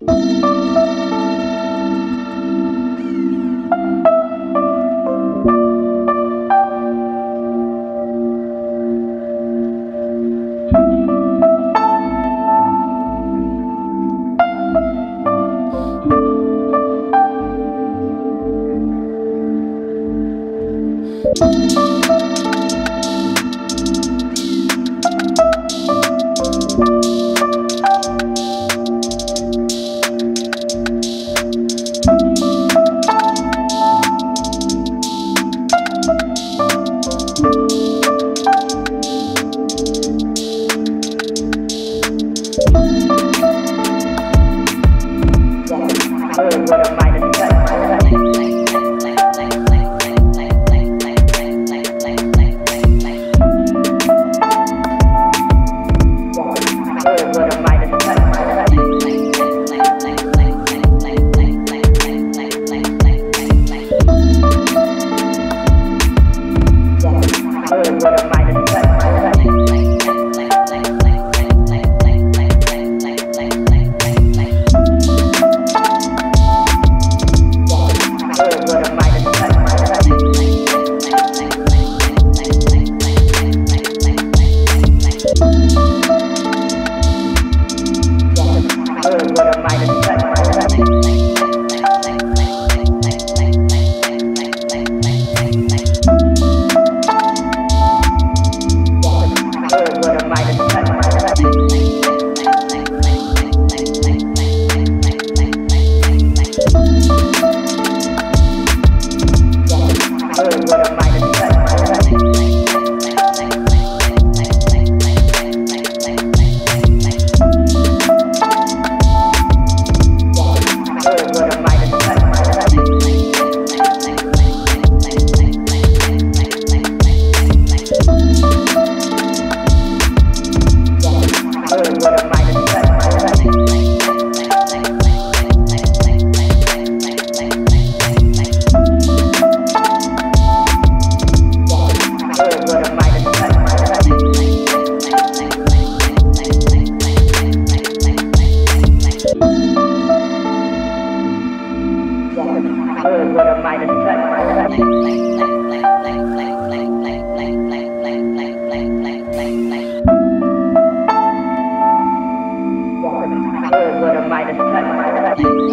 Thank would have minded. Thank you. Bird, what a Midas touch.